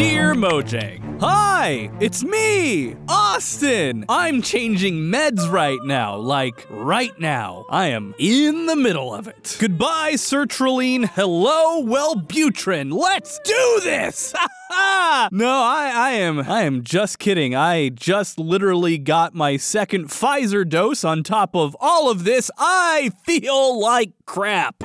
Dear Mojang, Hi, it's me, Austin. I'm changing meds right now, like right now. I am in the middle of it. Goodbye, sertraline. Hello, Wellbutrin. Let's do this. no, I, I am, I am just kidding. I just literally got my second Pfizer dose. On top of all of this, I feel like crap.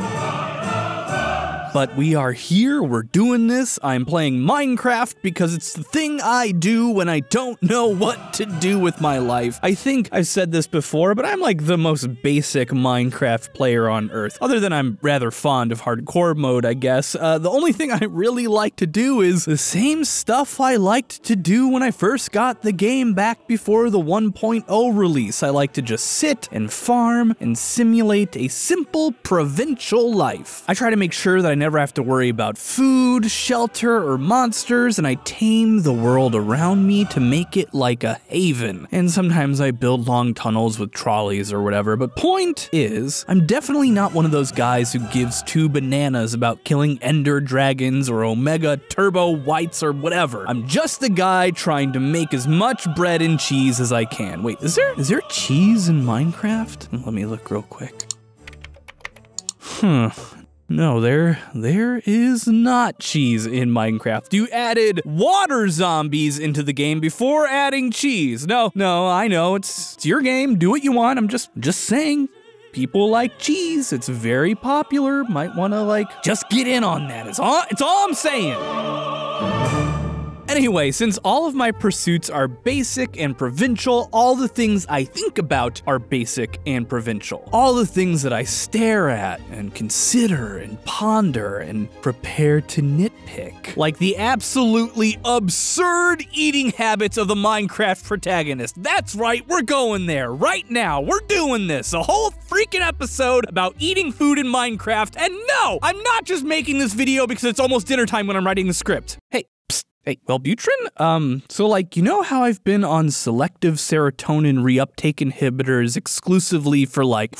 But we are here, we're doing this. I'm playing Minecraft because it's the thing I do when I don't know what to do with my life. I think I've said this before, but I'm like the most basic Minecraft player on earth. Other than I'm rather fond of hardcore mode, I guess. Uh, the only thing I really like to do is the same stuff I liked to do when I first got the game back before the 1.0 release. I like to just sit and farm and simulate a simple provincial life. I try to make sure that I never have to worry about food, shelter, or monsters, and I tame the world around me to make it like a haven. And sometimes I build long tunnels with trolleys or whatever, but point is, I'm definitely not one of those guys who gives two bananas about killing ender dragons or omega turbo whites or whatever. I'm just the guy trying to make as much bread and cheese as I can. Wait, is there is there cheese in Minecraft? Let me look real quick. Hmm, no, there there is not cheese in Minecraft. You added water zombies into the game before adding cheese. No, no, I know it's, it's your game. Do what you want. I'm just just saying. People like cheese. It's very popular. Might want to like just get in on that. It's all it's all I'm saying. Anyway, since all of my pursuits are basic and provincial, all the things I think about are basic and provincial. All the things that I stare at and consider and ponder and prepare to nitpick. Like the absolutely absurd eating habits of the Minecraft protagonist. That's right, we're going there right now. We're doing this. A whole freaking episode about eating food in Minecraft. And no, I'm not just making this video because it's almost dinner time when I'm writing the script. Hey, Hey, Wellbutrin? Um, so like, you know how I've been on selective serotonin reuptake inhibitors exclusively for like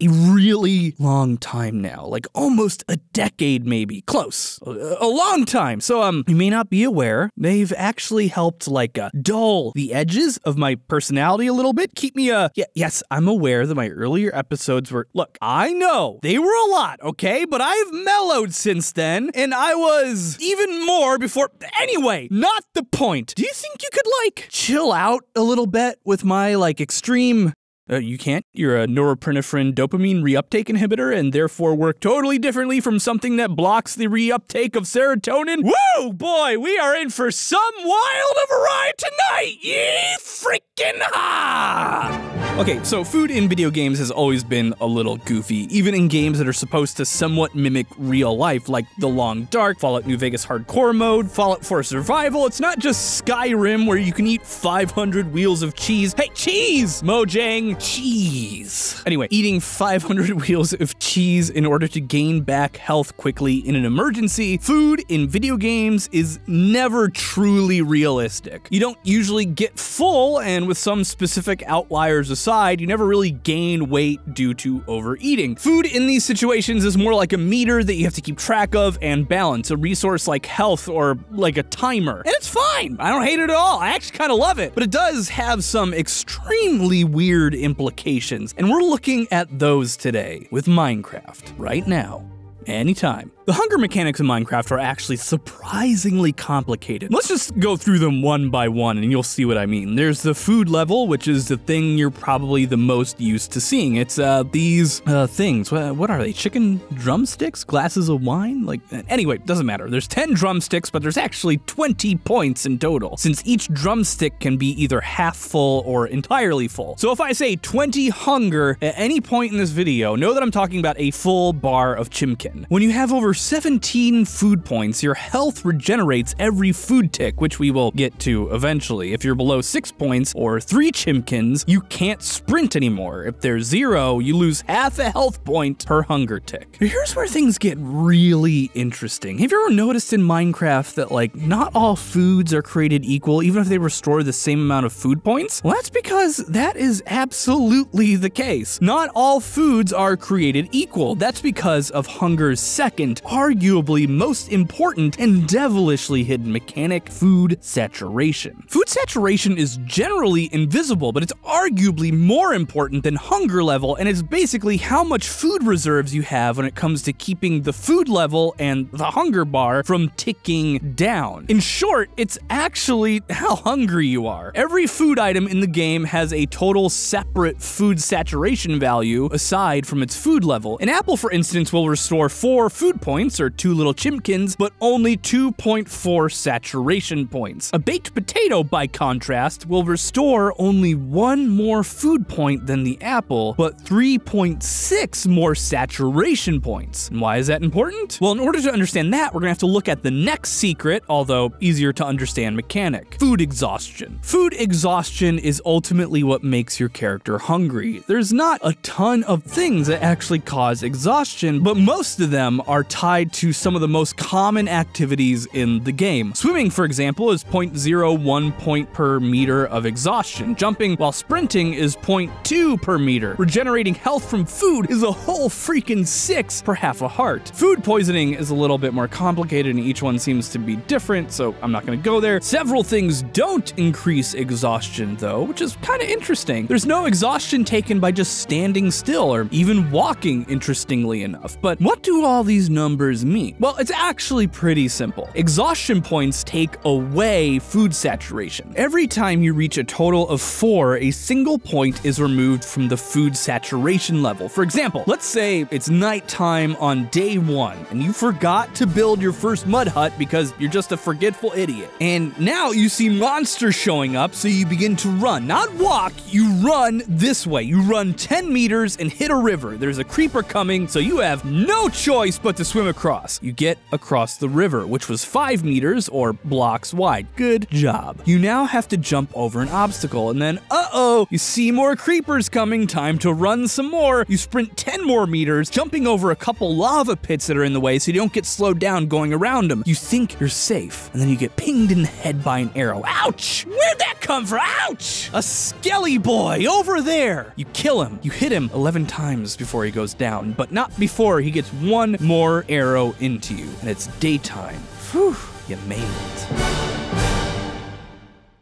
a really long time now, like almost a decade maybe, close, a, a long time. So um, you may not be aware, they've actually helped like uh, dull the edges of my personality a little bit, keep me uh, yeah, yes, I'm aware that my earlier episodes were, look, I know they were a lot, okay, but I've mellowed since then, and I was even more before. Anyway, not the point. Do you think you could like chill out a little bit with my like extreme uh, you can't. You're a norepinephrine dopamine reuptake inhibitor and therefore work totally differently from something that blocks the reuptake of serotonin. Woo, boy, we are in for some wild of a ride tonight. Ye freaking ha! Okay, so food in video games has always been a little goofy, even in games that are supposed to somewhat mimic real life, like The Long Dark, Fallout New Vegas Hardcore Mode, Fallout 4 Survival. It's not just Skyrim where you can eat 500 wheels of cheese. Hey, cheese! Mojang, cheese. Anyway, eating 500 wheels of cheese in order to gain back health quickly in an emergency, food in video games is never truly realistic. You don't usually get full, and with some specific outliers aside, you never really gain weight due to overeating. Food in these situations is more like a meter that you have to keep track of and balance, a resource like health or like a timer. And it's fine. I don't hate it at all. I actually kind of love it. But it does have some extremely weird implications, and we're looking at those today with Minecraft right now, anytime. The hunger mechanics in Minecraft are actually surprisingly complicated. Let's just go through them one by one and you'll see what I mean. There's the food level, which is the thing you're probably the most used to seeing. It's uh, these uh, things. What are they? Chicken drumsticks? Glasses of wine? Like, anyway, doesn't matter. There's 10 drumsticks, but there's actually 20 points in total, since each drumstick can be either half full or entirely full. So if I say 20 hunger at any point in this video, know that I'm talking about a full bar of chimkin. When you have over 17 food points, your health regenerates every food tick, which we will get to eventually. If you're below 6 points or 3 chimkins, you can't sprint anymore. If there's 0, you lose half a health point per hunger tick. Here's where things get really interesting. Have you ever noticed in Minecraft that like not all foods are created equal even if they restore the same amount of food points? Well, that's because that is absolutely the case. Not all foods are created equal. That's because of hunger second, arguably most important and devilishly hidden mechanic food saturation. Food saturation is generally invisible, but it's arguably more important than hunger level, and it's basically how much food reserves you have when it comes to keeping the food level and the hunger bar from ticking down. In short, it's actually how hungry you are. Every food item in the game has a total separate food saturation value aside from its food level. An apple, for instance, will restore 4 food points, or 2 little chimkins, but only 2.4 saturation points. A baked potato, by contrast, will restore only 1 more food point than the apple, but 3.6 more saturation points. And why is that important? Well, in order to understand that, we're gonna have to look at the next secret, although easier to understand mechanic food exhaustion. Food exhaustion is ultimately what makes your character hungry. There's not a ton of things that actually cause exhaustion, but most of them are tied to some of the most common activities in the game. Swimming, for example, is 0.01 point per meter of exhaustion. Jumping while sprinting is 0.2 per meter. Regenerating health from food is a whole freaking 6 per half a heart. Food poisoning is a little bit more complicated and each one seems to be different, so I'm not gonna go there. Several things don't increase exhaustion though, which is kind of interesting. There's no exhaustion taken by just standing still or even walking, interestingly enough. But what do all these numbers mean? Well, it's actually pretty simple. Exhaustion points take away food saturation. Every time you reach a total of four, a single point is removed from the food saturation level. For example, let's say it's nighttime on day one and you forgot to build your first mud hut because you're just a forgetful idiot. And now you see monsters showing up, so you begin to run. Not walk, you run this way. You run 10 meters and hit a river. There's a creeper coming, so you have no choice but to swim across. You get across the river, which was 5 meters or blocks wide. Good job. You now have to jump over an obstacle, and then, uh oh, you see more creepers coming. Time to run some more. You sprint 10 more meters, jumping over a couple lava pits that are in the way so you don't get slowed down going around them. You think you're safe, and then you get pinged in the head by an arrow. Ouch! Where'd that come from? Ouch! A skelly boy over there! You kill him. You hit him 11 times before he goes down, but not before he gets one more arrow into you. And it's daytime. Whew, you made it.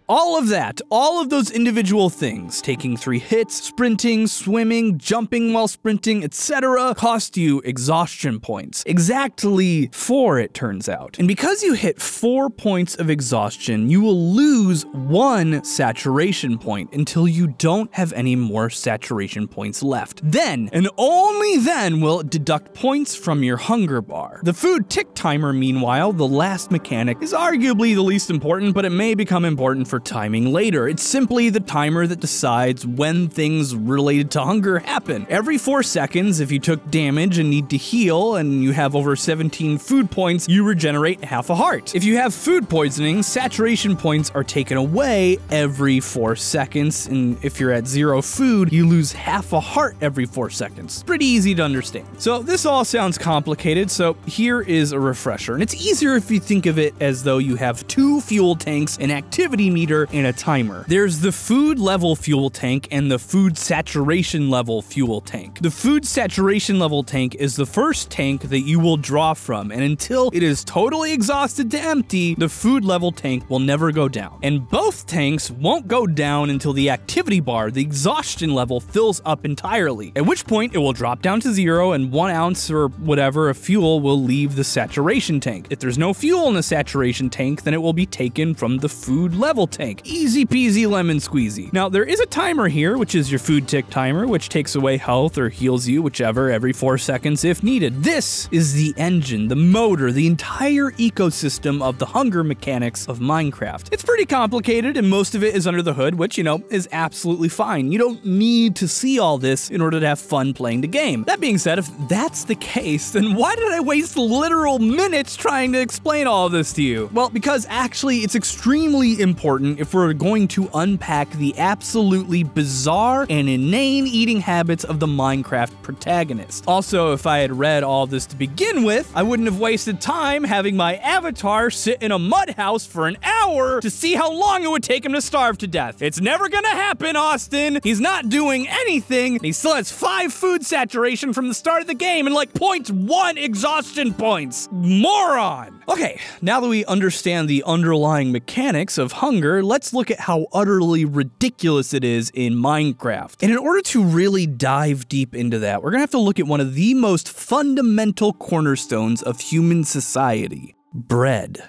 All of that, all of those individual things, taking three hits, sprinting, swimming, jumping while sprinting, etc., cost you exhaustion points. Exactly four, it turns out. And because you hit four points of exhaustion, you will lose one saturation point until you don't have any more saturation points left. Then, and only then, will it deduct points from your hunger bar. The food tick timer, meanwhile, the last mechanic, is arguably the least important, but it may become important for for timing later. It's simply the timer that decides when things related to hunger happen. Every 4 seconds, if you took damage and need to heal and you have over 17 food points, you regenerate half a heart. If you have food poisoning, saturation points are taken away every 4 seconds, and if you're at zero food, you lose half a heart every 4 seconds. Pretty easy to understand. So this all sounds complicated, so here is a refresher. And it's easier if you think of it as though you have two fuel tanks, an activity meter, meter and a timer. There's the food level fuel tank and the food saturation level fuel tank. The food saturation level tank is the first tank that you will draw from, and until it is totally exhausted to empty, the food level tank will never go down. And both tanks won't go down until the activity bar, the exhaustion level, fills up entirely, at which point it will drop down to zero and one ounce or whatever of fuel will leave the saturation tank. If there's no fuel in the saturation tank, then it will be taken from the food level tank. Easy peasy lemon squeezy. Now, there is a timer here, which is your food tick timer, which takes away health or heals you, whichever, every four seconds if needed. This is the engine, the motor, the entire ecosystem of the hunger mechanics of Minecraft. It's pretty complicated, and most of it is under the hood, which, you know, is absolutely fine. You don't need to see all this in order to have fun playing the game. That being said, if that's the case, then why did I waste literal minutes trying to explain all this to you? Well, because actually, it's extremely important important if we're going to unpack the absolutely bizarre and inane eating habits of the Minecraft protagonist. Also, if I had read all this to begin with, I wouldn't have wasted time having my avatar sit in a mud house for an hour to see how long it would take him to starve to death. It's never gonna happen, Austin. He's not doing anything. He still has five food saturation from the start of the game and like 0.1 exhaustion points. Moron! Okay, now that we understand the underlying mechanics of hunger, let's look at how utterly ridiculous it is in Minecraft. And in order to really dive deep into that, we're gonna have to look at one of the most fundamental cornerstones of human society bread.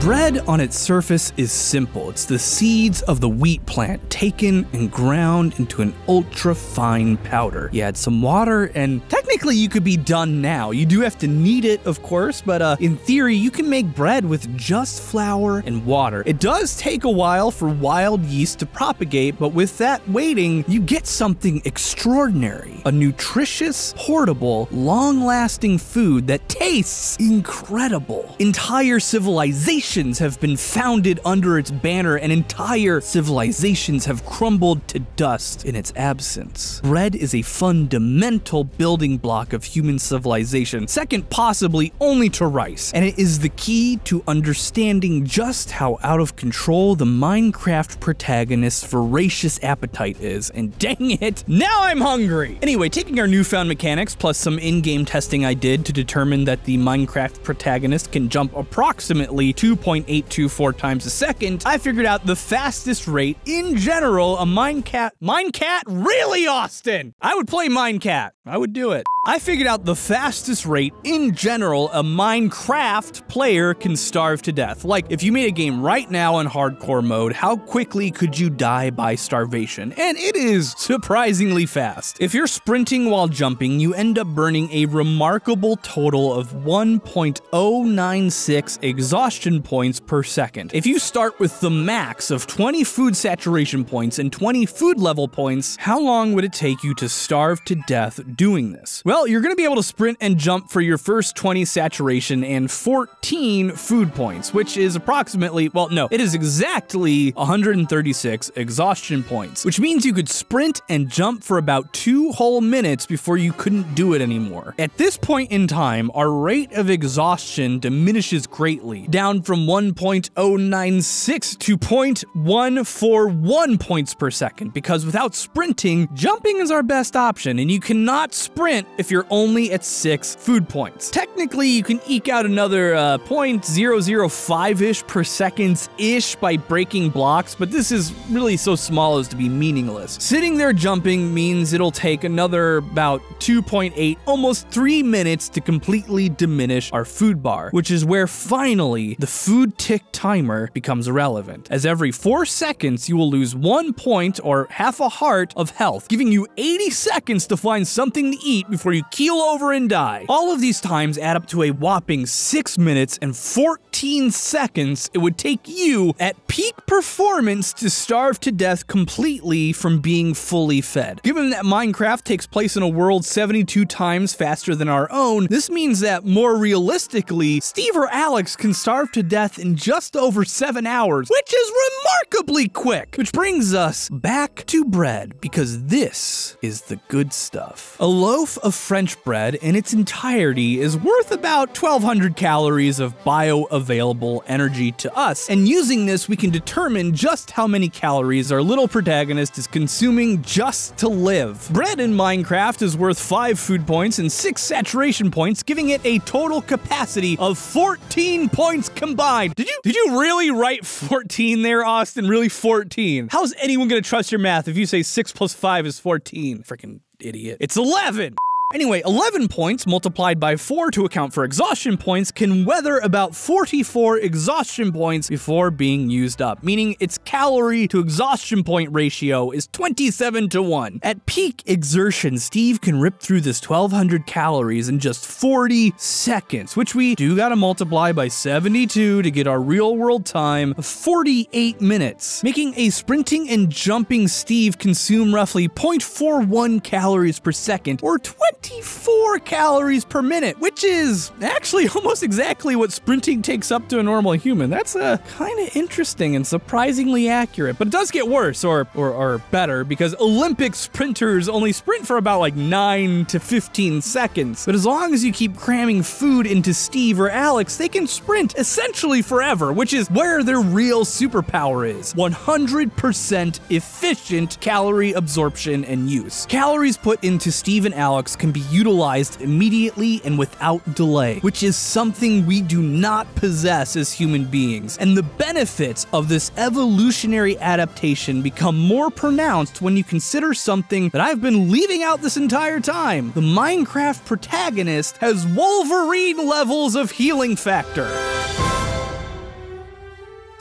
Bread on its surface is simple. It's the seeds of the wheat plant taken and ground into an ultra fine powder. You add some water, and technically you could be done now. You do have to knead it, of course, but uh, in theory, you can make bread with just flour and water. It does take a while for wild yeast to propagate, but with that waiting, you get something extraordinary a nutritious, portable, long lasting food that tastes incredible. Entire civilizations have been founded under its banner and entire civilizations have crumbled to dust in its absence. Bread is a fundamental building block of human civilization, second possibly only to rice, and it is the key to understanding just how out of control the Minecraft protagonist's voracious appetite is, and dang it, now I'm hungry! Anyway, taking our newfound mechanics plus some in-game testing I did to determine that the Minecraft protagonist can jump approximately 2.824 times a second, I figured out the fastest rate in general a Minecat. Minecat? Really, Austin? I would play Minecat. I would do it. I figured out the fastest rate in general a Minecraft player can starve to death. Like, if you made a game right now in hardcore mode, how quickly could you die by starvation? And it is surprisingly fast. If you're sprinting while jumping, you end up burning a remarkable total of 1.096 exhaustion points per second. If you start with the max of 20 food saturation points and 20 food level points, how long would it take you to starve to death doing this? Well, you're going to be able to sprint and jump for your first 20 saturation and 14 food points, which is approximately, well, no, it is exactly 136 exhaustion points, which means you could sprint and jump for about two whole minutes before you couldn't do it anymore. At this point in time, our rate of exhaustion diminishes greatly, down from 1.096 to 0.141 points per second, because without sprinting, jumping is our best option, and you cannot sprint if you're only at 6 food points. Technically, you can eke out another uh, 0.005-ish per seconds-ish by breaking blocks, but this is really so small as to be meaningless. Sitting there jumping means it'll take another about 2.8, almost 3 minutes to completely diminish our food bar, which is where finally the food tick timer becomes relevant, as every 4 seconds you will lose 1 point or half a heart of health, giving you 80 seconds to find something to eat before you keel over and die. All of these times add up to a whopping 6 minutes and 14 seconds it would take you at peak performance to starve to death completely from being fully fed. Given that Minecraft takes place in a world 72 times faster than our own, this means that more realistically, Steve or Alex can starve to death in just over 7 hours, which is remarkably quick. Which brings us back to bread, because this is the good stuff. A loaf of French bread in its entirety is worth about 1200 calories of bioavailable energy to us, and using this we can determine just how many calories our little protagonist is consuming just to live. Bread in Minecraft is worth 5 food points and 6 saturation points, giving it a total capacity of 14 points combined. Did you did you really write 14 there, Austin? Really 14? How's anyone gonna trust your math if you say 6 plus 5 is 14? Freaking idiot. It's 11! Anyway, 11 points multiplied by 4 to account for exhaustion points can weather about 44 exhaustion points before being used up, meaning its calorie to exhaustion point ratio is 27 to 1. At peak exertion, Steve can rip through this 1200 calories in just 40 seconds, which we do gotta multiply by 72 to get our real world time of 48 minutes, making a sprinting and jumping Steve consume roughly 0.41 calories per second or 20 24 calories per minute, which is actually almost exactly what sprinting takes up to a normal human. That's uh, kind of interesting and surprisingly accurate. But it does get worse, or, or, or better, because Olympic sprinters only sprint for about like 9 to 15 seconds. But as long as you keep cramming food into Steve or Alex, they can sprint essentially forever, which is where their real superpower is 100% efficient calorie absorption and use. Calories put into Steve and Alex can be utilized immediately and without delay, which is something we do not possess as human beings. And the benefits of this evolutionary adaptation become more pronounced when you consider something that I've been leaving out this entire time. The Minecraft protagonist has Wolverine levels of healing factor.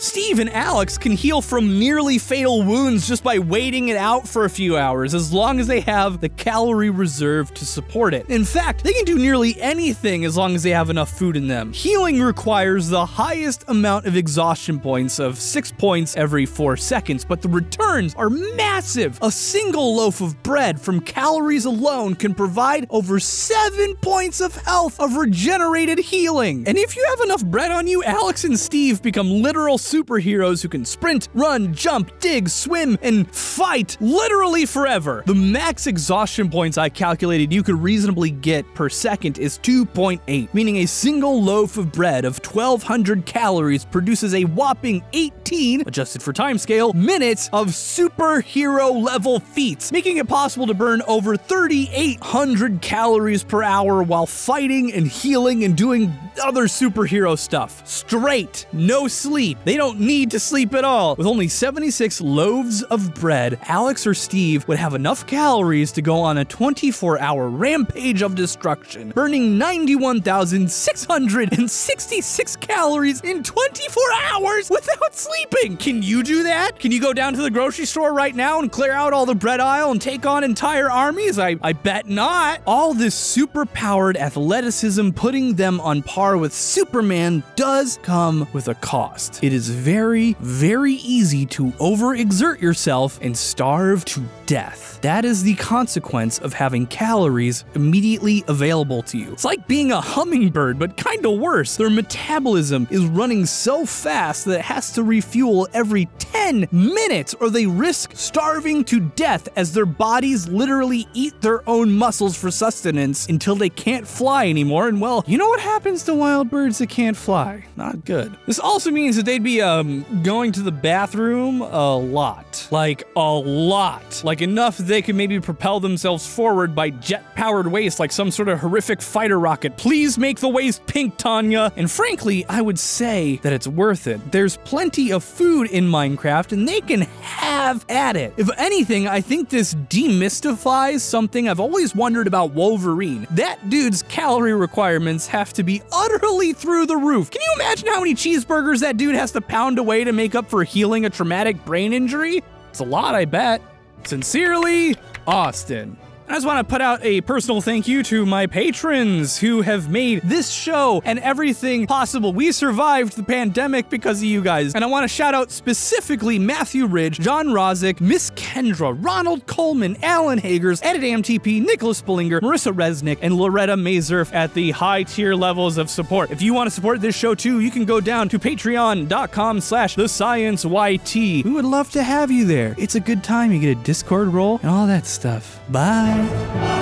Steve and Alex can heal from nearly fatal wounds just by waiting it out for a few hours, as long as they have the calorie reserve to support it. In fact, they can do nearly anything as long as they have enough food in them. Healing requires the highest amount of exhaustion points of 6 points every 4 seconds, but the returns are massive. A single loaf of bread from calories alone can provide over 7 points of health of regenerated healing. And if you have enough bread on you, Alex and Steve become literal superheroes who can sprint, run, jump, dig, swim, and fight literally forever. The max exhaustion points I calculated you could reasonably get per second is 2.8, meaning a single loaf of bread of 1200 calories produces a whopping 18, adjusted for timescale, minutes of superhero level feats, making it possible to burn over 3800 calories per hour while fighting and healing and doing other superhero stuff. Straight, no sleep. They don't need to sleep at all. With only 76 loaves of bread, Alex or Steve would have enough calories to go on a 24 hour rampage of destruction, burning 91,666 calories in 24 hours without sleeping. Can you do that? Can you go down to the grocery store right now and clear out all the bread aisle and take on entire armies? I, I bet not. All this super powered athleticism putting them on par with Superman does come with a cost. It is very, very easy to overexert yourself and starve to death. That is the consequence of having calories immediately available to you. It's like being a hummingbird, but kinda worse. Their metabolism is running so fast that it has to refuel every 10 minutes, or they risk starving to death as their bodies literally eat their own muscles for sustenance until they can't fly anymore. And well, you know what happens to wild birds that can't fly? Not good. This also means that they'd be um, going to the bathroom a lot. Like, a lot. Like, enough they could maybe propel themselves forward by jet powered waste like some sort of horrific fighter rocket. Please make the waste pink, Tanya. And frankly, I would say that it's worth it. There's plenty of food in Minecraft and they can have at it. If anything, I think this demystifies something I've always wondered about Wolverine. That dude's calorie requirements have to be utterly through the roof. Can you imagine how many cheeseburgers that dude has to pound away to make up for healing a traumatic brain injury? It's a lot, I bet. Sincerely, Austin. I just want to put out a personal thank you to my patrons who have made this show and everything possible. We survived the pandemic because of you guys. And I want to shout out specifically Matthew Ridge, John Rozick, Miss Kendra, Ronald Coleman, Alan Hagers, Edit MTP, Nicholas Spillinger, Marissa Resnick, and Loretta Mazurf at the high tier levels of support. If you want to support this show too, you can go down to patreon.com slash the science YT. We would love to have you there. It's a good time. You get a Discord role and all that stuff. Bye. Deus.